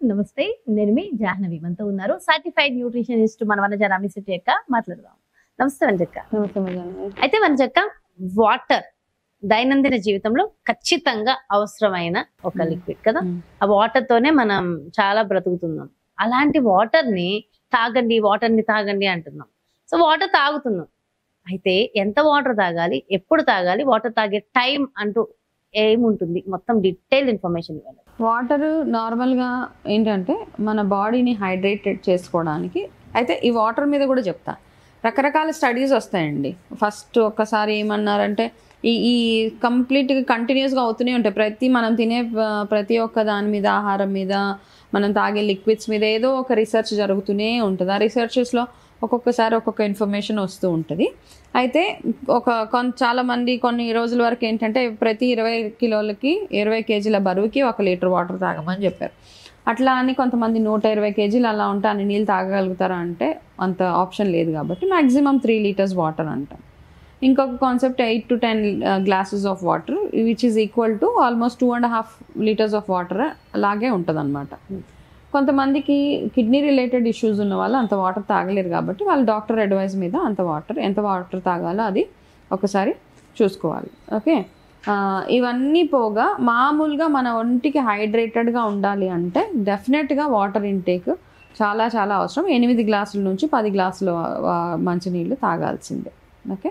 నమస్తే. నేను మీ జాహ్నవి. మనతో ఉన్నారు సర్టిఫైడ్ న్యూట్రిషనిస్ట్ మన వనజ రామిశెట్టి యొక్క మాట్లాడదాం. నమస్తే మజాని. అయితే వనజక్క వాటర్ దైనందిన జీవితంలో ఖచ్చితంగా అవసరమైన ఒక. లిక్విడ్ కదా. ఆ వాటర్ తోనే మనం చాలా బ్రతుకుతున్నాం. అలాంటి వాటర్ని తాగండి వాటర్ని తాగండి అంటున్నాం. సో వాటర్ తాగుతున్నాం. అయితే ఎంత వాటర్ తాగాలి? ఎప్పుడు తాగాలి? వాటర్ తాగే టైం అంటూ ఏముంటుంది? మొత్తం డీటెయిల్ ఇన్ఫర్మేషన్ ఇవ్వండి. వాటర్ నార్మల్గా ఏంటంటే మన బాడీని హైడ్రేటెడ్ చేసుకోవడానికి. అయితే ఈ వాటర్ మీద కూడా చెప్తా. రకరకాల స్టడీస్ వస్తాయండి. ఫస్ట్ ఒక్కసారి ఏమన్నారంటే ఈ ఈ కంప్లీట్గా కంటిన్యూస్గా అవుతూనే ఉంటాయి. ప్రతి మనం తినే ప్రతి ఒక్క దాని మీద ఆహారం మీద మనం తాగే లిక్విడ్స్ మీద ఏదో ఒక రీసెర్చ్ జరుగుతూనే ఉంటుంది. ఆ రీసెర్చెస్లో ఒక్కొక్కసారి ఒక్కొక్క ఇన్ఫర్మేషన్ వస్తూ ఉంటుంది. అయితే ఒక కొన్ చాలామంది కొన్ని రోజుల వరకు ఏంటంటే ప్రతి ఇరవై కిలోలకి ఇరవై కేజీల బరువుకి ఒక లీటర్ వాటర్ తాగమని చెప్పారు. అట్లా అని కొంతమంది నూట ఇరవై కేజీలు అలా ఉంటే అన్ని నీళ్ళు తాగగలుగుతారా అంటే అంత ఆప్షన్ లేదు కాబట్టి మ్యాక్సిమం త్రీ లీటర్స్ వాటర్ అంటాం. ఇంకొక concept eight to ten glasses of water which is equal to almost two and half litres of water అలాగే ఉంటుంది అనమాట కొంతమందికి కిడ్నీ రిలేటెడ్ ఇష్యూస్ ఉన్న వాళ్ళు అంత వాటర్ తాగలేరు కాబట్టి వాళ్ళ డాక్టర్ అడ్వైస్ మీద అంత వాటర్ ఎంత వాటర్ తాగాలో అది ఒకసారి చూసుకోవాలి. ఓకే? ఇవన్నీ పోగా మామూలుగా మన ఒంటికి హైడ్రేటెడ్గా ఉండాలి అంటే డెఫినెట్గా వాటర్ ఇంటేక్ చాలా చాలా అవసరం. ఎనిమిది గ్లాసుల నుంచి పది గ్లాసుల మంచినీళ్ళు తాగాల్సిందే. ఓకే?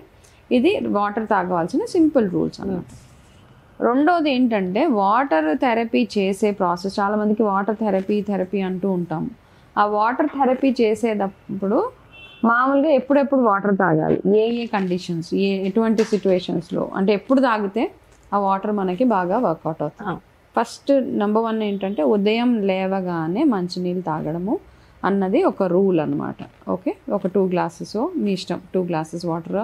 ఇది వాటర్ తాగవలసిన సింపుల్ రూల్స్ అన్నమాట. రెండోది ఏంటంటే వాటర్ థెరపీ చేసే ప్రాసెస్ చాలామందికి వాటర్ థెరపీ థెరపీ అంటూ ఉంటాం. ఆ వాటర్ థెరపీ చేసేటప్పుడు మామూలుగా ఎప్పుడెప్పుడు వాటర్ తాగాలి? ఏ ఏ కండిషన్స్ ఏ ఎటువంటి సిచ్యువేషన్స్లో అంటే ఎప్పుడు తాగితే ఆ వాటర్ మనకి బాగా వర్కౌట్ అవుతుంది. ఫస్ట్ నెంబర్ వన్ ఏంటంటే ఉదయం లేవగానే మంచినీళ్ళు తాగడము అన్నది ఒక రూల్ అన్నమాట. ఓకే? ఒక టూ గ్లాసెస్ మీ ఇష్టం. టూ గ్లాసెస్ వాటర్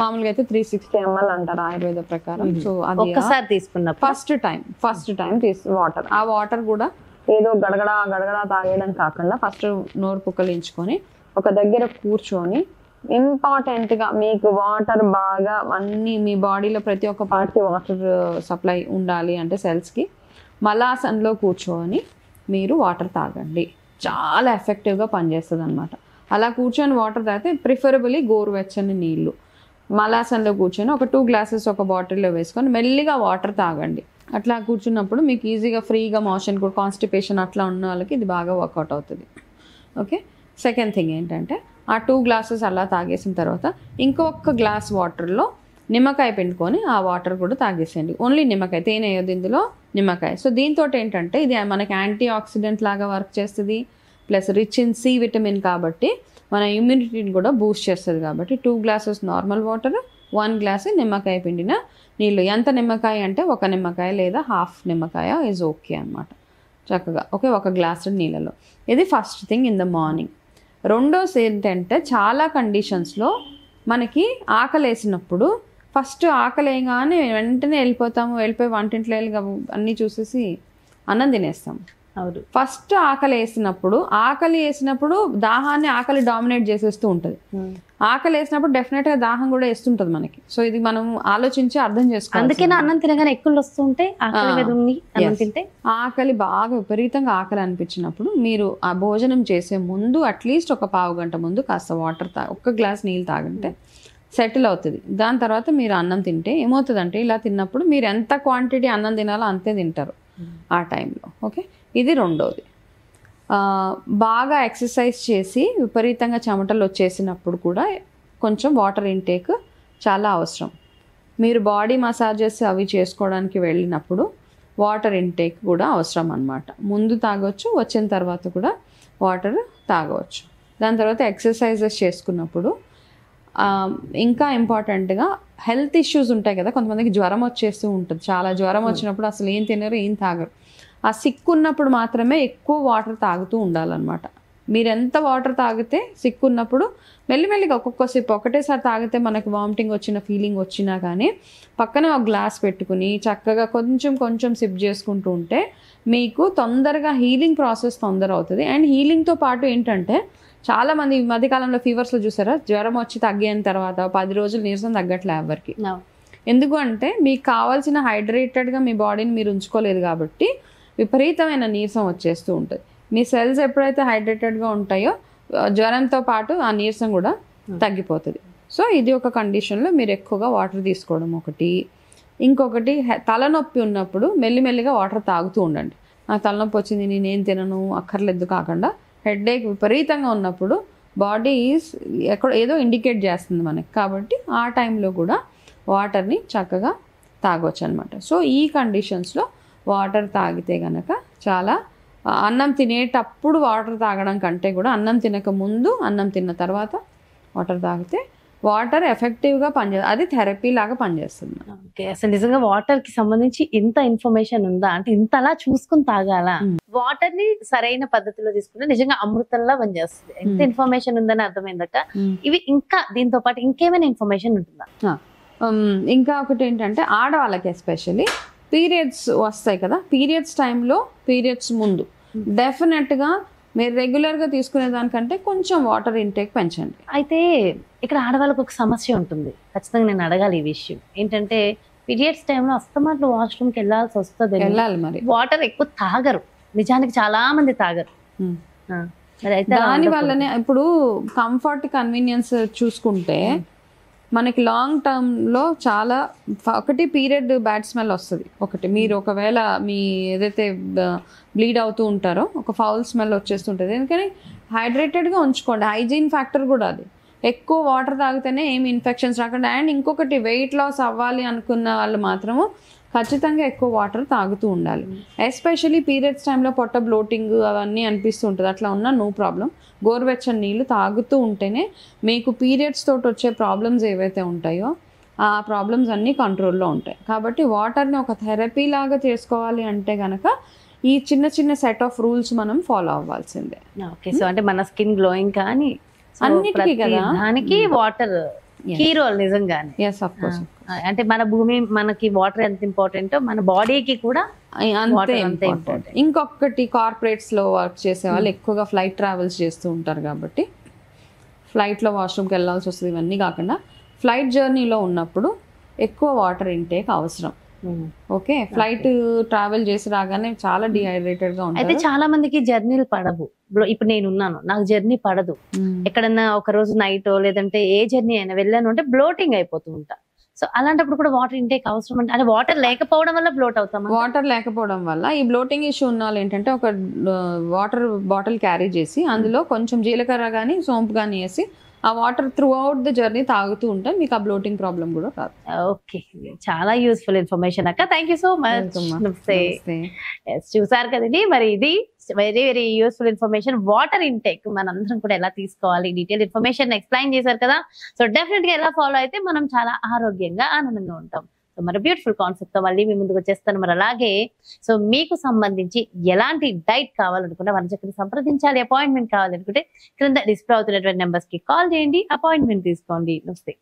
మామూలుగా అయితే త్రీ సిక్స్టీ ఎంఎల్ అంటారు ఆయుర్వేద ప్రకారం. సో అది ఒక్కసారి తీసుకున్నప్పుడు? ఫస్ట్ టైం ఫస్ట్ టైం తీసు వాటర్ ఆ వాటర్ కూడా ఏదో గడగడ గడగడ తాగేయడం కాకుండా ఫస్ట్ నోరు పుక్కలించుకొని ఒక దగ్గర కూర్చొని ఇంపార్టెంట్గా మీకు వాటర్ బాగా అన్ని మీ బాడీలో ప్రతి ఒక్క పార్ట్కి వాటర్ సప్లై ఉండాలి అంటే cells కి మలాసన్లో కూర్చొని మీరు వాటర్ తాగండి. చాలా ఎఫెక్టివ్గా పనిచేస్తుంది అనమాట అలా కూర్చొని వాటర్ తాగితే ప్రిఫరబుల్లీ గోరువెచ్చని నీళ్ళు. మలాసన్లో కూర్చొని ఒక టూ గ్లాసెస్ ఒక బాటిల్లో వేసుకొని మెల్లిగా వాటర్ తాగండి. అట్లా కూర్చున్నప్పుడు మీకు ఈజీగా ఫ్రీగా మోషన్ కూడా కాన్స్టిపేషన్ అట్లా ఉన్న వాళ్ళకి ఇది బాగా వర్కౌట్ అవుతుంది. ఓకే సెకండ్ థింగ్ ఏంటంటే ఆ టూ గ్లాసెస్ అలా తాగేసిన తర్వాత ఇంకొక గ్లాస్ వాటర్లో నిమ్మకాయ పిండుకొని ఆ వాటర్ కూడా తాగేసేయండి. ఓన్లీ నిమ్మకాయ తేనె వేయదు ఇందులో? నిమ్మకాయ. సో దీంతో ఏంటంటే ఇది మనకి యాంటీ ఆక్సిడెంట్ లాగా వర్క్ చేస్తుంది. Plus rich in C vitamin కాబట్టి మన ఇమ్యూనిటీని కూడా బూస్ట్ చేస్తుంది కాబట్టి two glasses normal water one glass నిమ్మకాయ పిండిన నీళ్ళు. ఎంత నిమ్మకాయ అంటే ఒక నిమ్మకాయ లేదా హాఫ్ నిమ్మకాయ ఈజ్ ఓకే అనమాట చక్కగా ఓకే ఒక గ్లాస్ నీళ్ళలో. ఇది first thing in the morning రెండోసి ఏంటంటే చాలా కండిషన్స్లో మనకి ఆకలి వేసినప్పుడు ఫస్ట్ ఆకలేయగానే వెంటనే వెళ్ళిపోతాము వెళ్ళిపోయి వంటింట్లో వెళ్ళి అన్నీ చూసేసి అన్నం తినేస్తాం ఫస్ట్ ఆకలి వేసినప్పుడు ఆకలి వేసినప్పుడు దాహాన్ని ఆకలి డామినేట్ చేసేస్తూ ఉంటుంది. ఆకలి వేసినప్పుడు డెఫినెట్గా దాహం కూడా వేస్తుంటుంది మనకి. సో ఇది మనం ఆలోచించి అర్థం చేసుకోవాలి అందుకే అన్నం తినగానే ఎక్కువ వస్తుంటే. తింటే? ఆకలి బాగా విపరీతంగా ఆకలి అనిపించినప్పుడు మీరు ఆ భోజనం చేసే ముందు అట్లీస్ట్ ఒక పావు గంట ముందు కాస్త వాటర్ తా ఒక్క గ్లాస్ నీళ్ళు తాగంటే సెటిల్ అవుతుంది. దాని తర్వాత మీరు అన్నం తింటే ఏమవుతుందంటే ఇలా తిన్నప్పుడు మీరు ఎంత క్వాంటిటీ అన్నం తినాలో అంతే తింటారు ఆ టైంలో. ఓకే? ఇది రెండోది. బాగా ఎక్సర్సైజ్ చేసి విపరీతంగా చెమటలు వచ్చేసినప్పుడు కూడా కొంచెం వాటర్ ఇంటేక్ చాలా అవసరం. మీరు బాడీ మసాజెస్ అవి చేసుకోవడానికి వెళ్ళినప్పుడు వాటర్ ఇంటేక్ కూడా అవసరం అన్నమాట. ముందు తాగొచ్చు వచ్చిన తర్వాత కూడా వాటర్ తాగవచ్చు. దాని తర్వాత ఎక్సర్సైజెస్ చేసుకున్నప్పుడు ఇంకా ఇంపార్టెంట్గా హెల్త్ ఇష్యూస్ ఉంటాయి కదా కొంతమందికి జ్వరం వచ్చేస్తూ ఉంటుంది. చాలా జ్వరం వచ్చినప్పుడు అసలు ఏం తినరు ఏం తాగరు. ఆ సిక్ ఉన్నప్పుడు మాత్రమే ఎక్కువ వాటర్ తాగుతూ ఉండాలన్నమాట. మీరు ఎంత వాటర్ తాగితే సిక్ ఉన్నప్పుడు మెల్లిమెల్లిగా ఒక్కొక్క సిప్ ఒకటేసారి తాగితే మనకి వామిటింగ్ వచ్చిన ఫీలింగ్ వచ్చినా కానీ పక్కనే ఒక గ్లాస్ పెట్టుకుని చక్కగా కొంచెం కొంచెం సిప్ చేసుకుంటూ ఉంటే మీకు తొందరగా హీలింగ్ ప్రాసెస్ తొందర అవుతుంది అండ్ హీలింగ్తో పాటు ఏంటంటే చాలా మంది ఈ మధ్యకాలంలో ఫీవర్స్లో చూసారా? జ్వరం వచ్చి తగ్గిన తర్వాత పది రోజులు నీరసం తగ్గట్లే ఎవరికి. ఎందుకు అంటే మీకు కావాల్సిన హైడ్రేటెడ్గా మీ బాడీని మీరు ఉంచుకోలేదు కాబట్టి విపరీతమైన నీరసం వచ్చేస్తూ ఉంటుంది. మీ సెల్స్ ఎప్పుడైతే హైడ్రేటెడ్గా ఉంటాయో జ్వరంతో పాటు ఆ నీరసం కూడా తగ్గిపోతుంది. సో ఇది ఒక కండిషన్లో మీరు ఎక్కువగా వాటర్ తీసుకోవడం ఒకటి. ఇంకొకటి తలనొప్పి ఉన్నప్పుడు మెల్లిమెల్లిగా వాటర్ తాగుతూ ఉండండి. నాకు తలనొప్పి వచ్చింది నేనేం తినను అక్కర్లేదు కాకుండా హెడ్ఏక్ విపరీతంగా ఉన్నప్పుడు బాడీ ఎక్కడ ఏదో ఇండికేట్ చేస్తుంది మనకి. కాబట్టి ఆ టైంలో కూడా వాటర్ని చక్కగా తాగొచ్చు అనమాట సో ఈ కండిషన్స్లో వాటర్ తాగితే గనక చాలా అన్నం తినేటప్పుడు వాటర్ తాగడం కంటే కూడా అన్నం తినక ముందు అన్నం తిన్న తర్వాత వాటర్ తాగితే వాటర్ ఎఫెక్టివ్గా పనిచేస్తుంది అది థెరపీ లాగా పనిచేస్తుంది ఓకే అసలు నిజంగా వాటర్కి సంబంధించి ఇంత ఇన్ఫర్మేషన్ ఉందా? అంటే ఇంత అలా చూసుకుని తాగాలా? మ్మ్. వాటర్ని సరైన పద్ధతిలో తీసుకుంటే నిజంగా అమృతంలా పనిచేస్తుంది. ఎంత. ఇన్ఫర్మేషన్ ఉందని అర్థమైందట ఇవి ఇంకా దీంతో పాటు ఇంకేమైనా ఇన్ఫర్మేషన్ ఉంటుందా? ఇంకా ఒకటి ఏంటంటే ఆడవాళ్ళకి ఎస్పెషల్లీ పీరియడ్స్ వస్తాయి కదా? పీరియడ్స్ టైంలో పీరియడ్స్ ముందు. డెఫినెట్గా మీరు రెగ్యులర్గా తీసుకునే దానికంటే కొంచెం వాటర్ ఇంటేక్ పెంచండి. అయితే ఇక్కడ ఆడవాళ్ళకి ఒక సమస్య ఉంటుంది. ఖచ్చితంగా నేను అడగాలి ఈ విషయం. ఏంటంటే పీరియడ్స్ టైంలో అస్తమాట్లు వాష్రూమ్కి వెళ్ళాల్సి వస్తుంది వెళ్ళాలి మరి. వాటర్ ఎక్కువ తాగరు. నిజానికి చాలా మంది తాగరు దాని. వల్లనే ఇప్పుడు కంఫర్ట్ కన్వీనియన్స్ చూసుకుంటే మనకి లాంగ్ టర్మ్లో చాలా ఒకటి పీరియడ్ బ్యాడ్ స్మెల్ వస్తుంది. ఒకటి మీరు ఒకవేళ మీ ఏదైతే బ్లీడ్ అవుతూ ఉంటారో ఒక ఫౌల్ స్మెల్ వచ్చేస్తుంటుంది. ఎందుకని? హైడ్రేటెడ్గా ఉంచుకోండి. హైజీన్ ఫ్యాక్టర్ కూడా అది. ఎక్కువ వాటర్ తాగితేనే ఏమి ఇన్ఫెక్షన్స్ రాకుండా అండ్ ఇంకొకటి వెయిట్ లాస్ అవ్వాలి అనుకున్న వాళ్ళు మాత్రము ఖచ్చితంగా ఎక్కువ వాటర్ తాగుతూ ఉండాలి. ఎస్పెషలీ పీరియడ్స్ టైంలో పొట్ట బ్లోటింగ్ అవన్నీ అనిపిస్తూ ఉంటుంది. అట్లా ఉన్నా నో ప్రాబ్లం గోరువెచ్చని నీళ్ళు తాగుతూ ఉంటేనే మీకు పీరియడ్స్ తోటి వచ్చే ప్రాబ్లమ్స్ ఏవైతే ఉంటాయో ఆ ప్రాబ్లమ్స్ అన్నీ కంట్రోల్లో ఉంటాయి. కాబట్టి వాటర్ని ఒక థెరపీ లాగా చేసుకోవాలి అంటే గనక ఈ చిన్న చిన్న సెట్ ఆఫ్ రూల్స్ మనం ఫాలో అవ్వాల్సిందే. ఓకే. సో అంటే మన స్కిన్ గ్లోయింగ్ కానీ అన్నిటికీ కదా. దానికి వాటర్ Yes. కీ రోల్ నిజంగానే అంటే మన భూమి మనకి వాటర్ ఎంత ఇంపార్టెంటో మన బాడీకి కూడా అంతే ఇంపార్టెంట్. ఇంకొకటి కార్పొరేట్స్లో వర్క్ చేసే వాళ్ళు ఎక్కువగా ఫ్లైట్ ట్రావెల్స్ చేస్తూ ఉంటారు కాబట్టి ఫ్లైట్లో వాష్రూమ్కి వెళ్ళాల్సి వస్తుంది ఇవన్నీ కాకుండా ఫ్లైట్ జర్నీలో ఉన్నప్పుడు ఎక్కువ వాటర్ ఇంటేక్ అవసరం. ఓకే ఫ్లైట్ ట్రావెల్ చేసి రాగానే చాలా డిహైడ్రేటెడ్గా అయితే చాలా మందికి జర్నీలు పడవు. ఇప్పుడు- నేను ఉన్నాను. నాకు జర్నీ పడదు. ఎక్కడన్నా ఒక రోజు నైట్ లేదంటే ఏ జర్నీ అయినా వెళ్ళాను అంటే బ్లోటింగ్ అయిపోతూ ఉంటా. సో అలాంటప్పుడు కూడా వాటర్ ఇంటేక్ అవసరం అంటే అంటే వాటర్ లేకపోవడం వల్ల బ్లోట్ అవుతామా? వాటర్ లేకపోవడం వల్ల ఈ బ్లోటింగ్ ఇష్యూ ఉన్న వాళ్ళు ఏంటంటే ఒక వాటర్ బాటిల్ క్యారీ చేసి అందులో కొంచెం జీలకర్ర కానీ సోంపు కానీ వేసి ఆ water throughout the journey తాగుతూ ఉంటే. మీకు ఆ బ్లోటింగ్ ప్రాబ్లం కూడా రాదు. ఓకే. చాలా యూస్ఫుల్ ఇన్ఫర్మేషన్ అక్క. Thank you so much. నమస్తే. చూసారు కదండి. మరి ఇది very very useful information water intake మనందరం కూడా ఎలా తీసుకోవాలి? డీటెయిల్ ఇన్ఫర్మేషన్ ఎక్స్ప్లెయిన్ చేశారు కదా. సో డెఫినెట్గా ఎలా ఫాలో అయితే మనం చాలా ఆరోగ్యంగా ఆనందంగా ఉంటాం. సో మరి బ్యూటిఫుల్ కాన్సెప్ట్తో మళ్ళీ మీ ముందుకు వచ్చేస్తాను. మరి అలాగే సో మీకు సంబంధించి ఎలాంటి డైట్ కావాలనుకున్నా మన చక్కని సంప్రదించాలి. అపాయింట్మెంట్ కావాలనుకుంటే క్రింద డిస్ప్లే అవుతున్నటువంటి నెంబర్స్కి కాల్ చేయండి. అపాయింట్మెంట్ తీసుకోండి. నమస్తే.